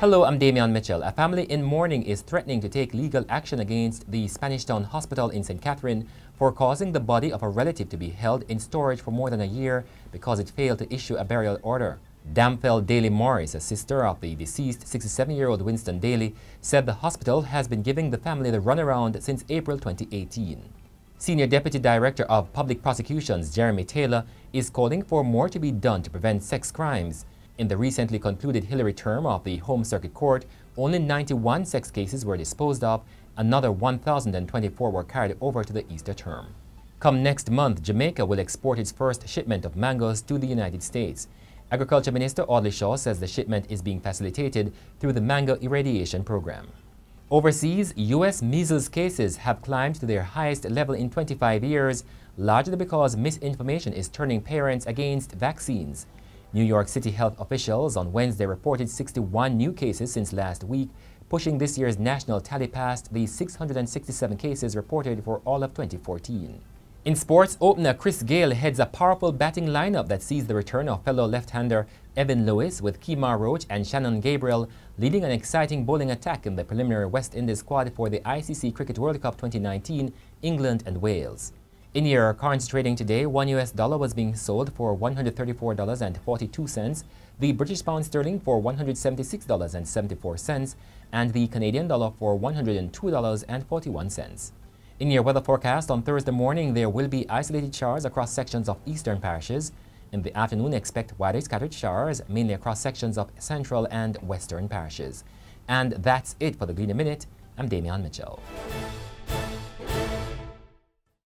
Hello, I'm Damian Mitchell. A family in mourning is threatening to take legal action against the Spanish Town Hospital in St. Catherine for causing the body of a relative to be held in storage for more than a year because it failed to issue a burial order. Damfell Daly Morris, a sister of the deceased 67-year-old Winston Daly, said the hospital has been giving the family the runaround since April 2018. Senior Deputy Director of Public Prosecutions Jeremy Taylor is calling for more to be done to prevent sex crimes. In the recently concluded Hilary term of the Home Circuit Court, only 91 sex cases were disposed of, another 1,024 were carried over to the Easter term. Come next month, Jamaica will export its first shipment of mangoes to the United States. Agriculture Minister Audley Shaw says the shipment is being facilitated through the Mango Irradiation Program. Overseas, U.S. measles cases have climbed to their highest level in 25 years, largely because misinformation is turning parents against vaccines. New York City health officials on Wednesday reported 61 new cases since last week, pushing this year's national tally past the 667 cases reported for all of 2014. In sports, opener Chris Gayle heads a powerful batting lineup that sees the return of fellow left-hander Evin Lewis with Kemar Roach and Shannon Gabriel leading an exciting bowling attack in the preliminary West Indies squad for the ICC Cricket World Cup 2019, England and Wales. In your currency trading today, one US dollar was being sold for $134.42, the British pound sterling for $176.74, and the Canadian dollar for $102.41. In your weather forecast on Thursday morning, there will be isolated showers across sections of eastern parishes. In the afternoon, expect widely scattered showers, mainly across sections of central and western parishes. And that's it for the Gleaner Minute. I'm Damian Mitchell.